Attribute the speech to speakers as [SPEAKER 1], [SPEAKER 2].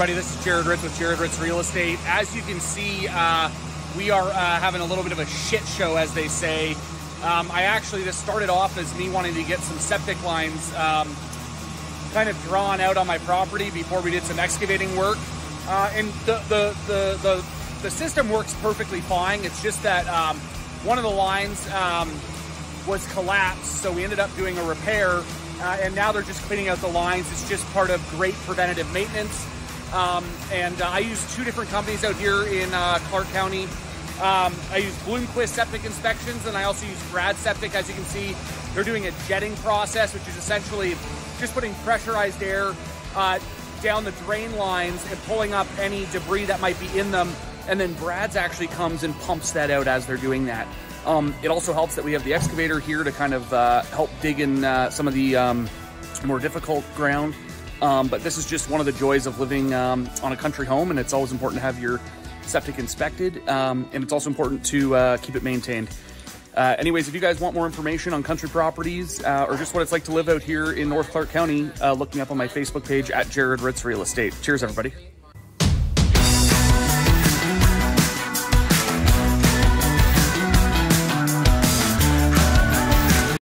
[SPEAKER 1] Everybody, this is Jared Ritz with Jared Ritz Real Estate. As you can see, uh, we are uh, having a little bit of a shit show, as they say. Um, I actually, this started off as me wanting to get some septic lines um, kind of drawn out on my property before we did some excavating work. Uh, and the, the, the, the, the system works perfectly fine. It's just that um, one of the lines um, was collapsed, so we ended up doing a repair. Uh, and now they're just cleaning out the lines. It's just part of great preventative maintenance. Um, and uh, I use two different companies out here in uh, Clark County. Um, I use Bloomquist Septic Inspections, and I also use Brad Septic. As you can see, they're doing a jetting process, which is essentially just putting pressurized air uh, down the drain lines and pulling up any debris that might be in them. And then Brad's actually comes and pumps that out as they're doing that. Um, it also helps that we have the excavator here to kind of uh, help dig in uh, some of the um, more difficult ground. Um, but this is just one of the joys of living um, on a country home, and it's always important to have your septic inspected, um, and it's also important to uh, keep it maintained. Uh, anyways, if you guys want more information on country properties uh, or just what it's like to live out here in North Clark County, uh, look me up on my Facebook page at Jared Ritz Real Estate. Cheers, everybody.